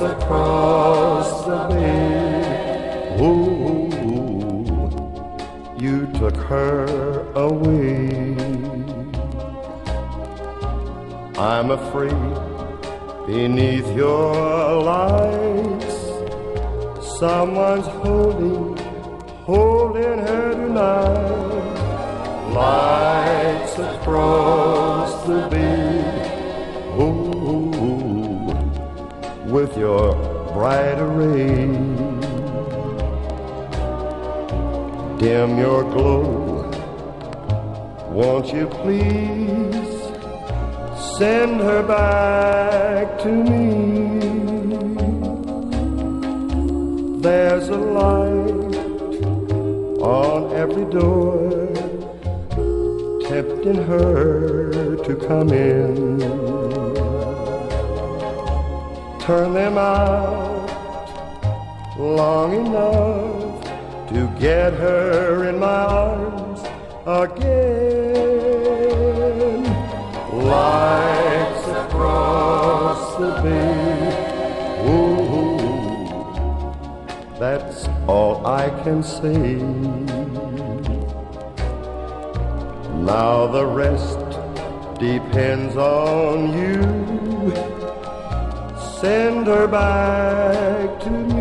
across the bay. Ooh, you took her away. I'm afraid beneath your lights, someone's holding, holding her tonight. Lights across with your bright array. Dim your glow, won't you please send her back to me? There's a light on every door, tempting her to come in turn them out long enough to get her in my arms again. Lights across the bay. Ooh, that's all I can say. Now the rest depends on you send her back to me.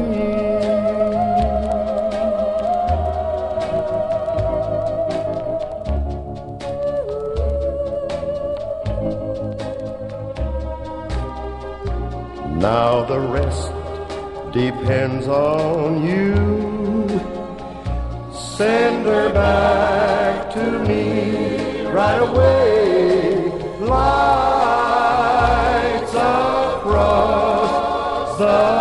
Now the rest depends on you. Send her back to me right away. Lie Thank.